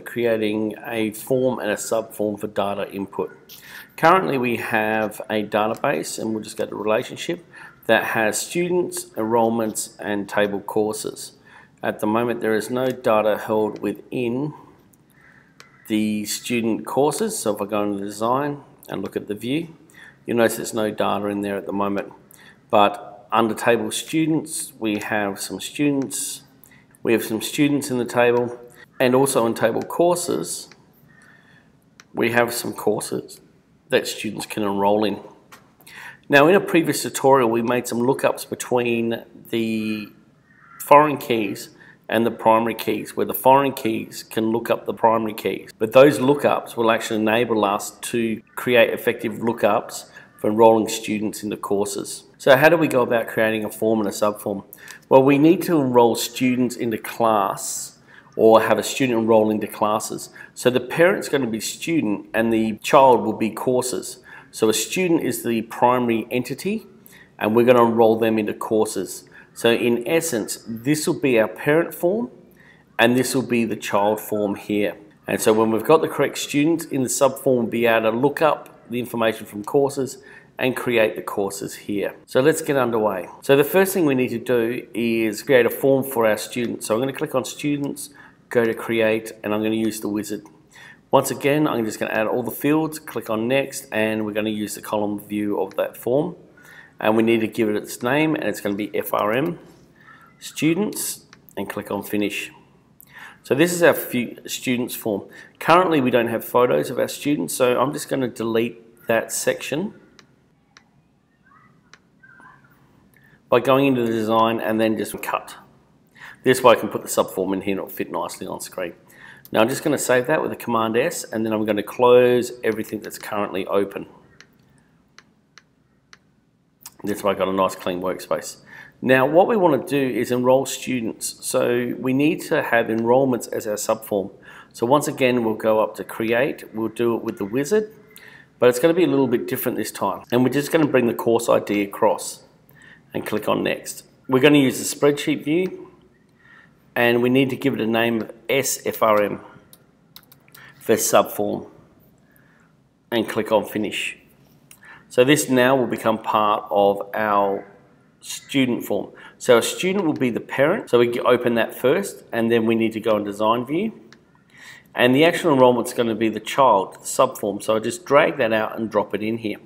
creating a form and a subform for data input. Currently we have a database and we'll just go to relationship that has students, enrollments and table courses. At the moment there is no data held within the student courses so if I go into design and look at the view you'll notice there's no data in there at the moment but under table students we have some students we have some students in the table and also in table courses, we have some courses that students can enroll in. Now in a previous tutorial we made some lookups between the foreign keys and the primary keys where the foreign keys can look up the primary keys but those lookups will actually enable us to create effective lookups for enrolling students into courses. So how do we go about creating a form and a subform? Well we need to enroll students into class or have a student enroll into classes. So the parent's going to be student and the child will be courses. So a student is the primary entity and we're going to enroll them into courses. So in essence, this will be our parent form and this will be the child form here. And so when we've got the correct student in the subform, we'll be able to look up the information from courses and create the courses here. So let's get underway. So the first thing we need to do is create a form for our students. So I'm going to click on students, go to create, and I'm going to use the wizard. Once again, I'm just going to add all the fields, click on next, and we're going to use the column view of that form. And we need to give it its name, and it's going to be FRM students, and click on finish. So this is our students form. Currently we don't have photos of our students, so I'm just going to delete that section by going into the design and then just cut. This way I can put the subform in here and it'll fit nicely on screen. Now I'm just going to save that with a Command S and then I'm going to close everything that's currently open. This way I've got a nice clean workspace. Now what we want to do is enroll students. So we need to have enrollments as our subform. So once again we'll go up to create, we'll do it with the wizard, but it's going to be a little bit different this time. And we're just going to bring the course ID across and click on next. We're going to use the spreadsheet view and we need to give it a name of SFRM for subform and click on finish. So this now will become part of our student form. So a student will be the parent, so we open that first and then we need to go in design view. And the actual enrollment is going to be the child, the subform. So I just drag that out and drop it in here.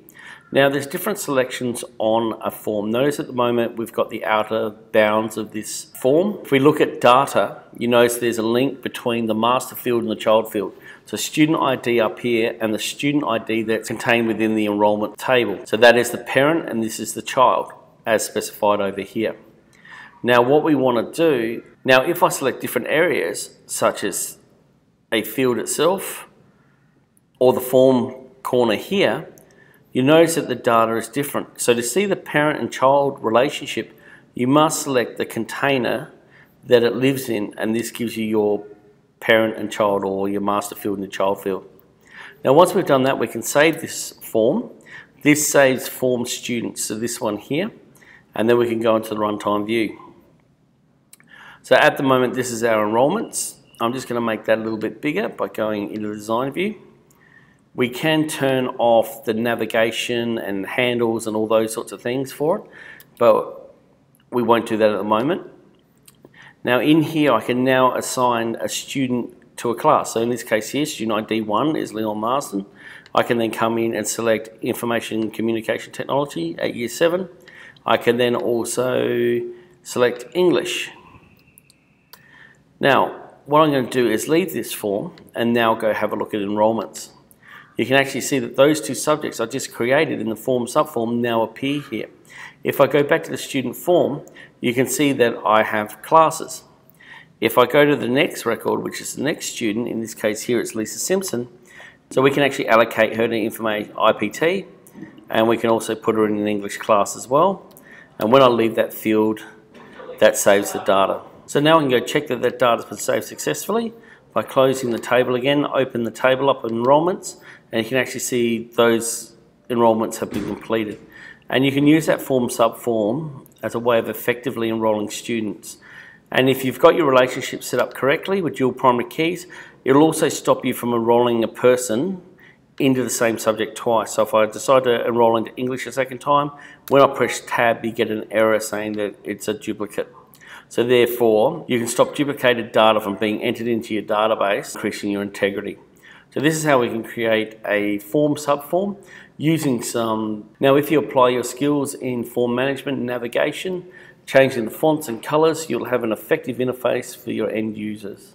Now there's different selections on a form. Notice at the moment we've got the outer bounds of this form. If we look at data, you notice there's a link between the master field and the child field. So student ID up here and the student ID that's contained within the enrollment table. So that is the parent and this is the child as specified over here. Now what we want to do, now if I select different areas such as a field itself or the form corner here, you notice that the data is different. So to see the parent and child relationship, you must select the container that it lives in, and this gives you your parent and child or your master field and your child field. Now once we've done that, we can save this form. This saves form students, so this one here, and then we can go into the runtime view. So at the moment, this is our enrollments. I'm just going to make that a little bit bigger by going into the design view. We can turn off the navigation and handles and all those sorts of things for it, but we won't do that at the moment. Now in here I can now assign a student to a class. So in this case here, student ID 1 is Leon Marsden. I can then come in and select Information Communication Technology at Year 7. I can then also select English. Now, what I'm going to do is leave this form and now go have a look at enrolments you can actually see that those two subjects I just created in the form subform now appear here. If I go back to the student form, you can see that I have classes. If I go to the next record, which is the next student, in this case here it's Lisa Simpson, so we can actually allocate her to information IPT, and we can also put her in an English class as well. And when I leave that field, that saves the data. So now I can go check that that data's been saved successfully by closing the table again, open the table up enrolments, and you can actually see those enrolments have been completed. And you can use that form subform as a way of effectively enrolling students. And if you've got your relationship set up correctly with dual primary keys, It'll also stop you from enrolling a person into the same subject twice. So if I decide to enroll into English a second time, when I press tab, you get an error saying that it's a duplicate. So therefore, you can stop duplicated data from being entered into your database, increasing your integrity. So this is how we can create a form subform using some, now if you apply your skills in form management and navigation, changing the fonts and colors, you'll have an effective interface for your end users.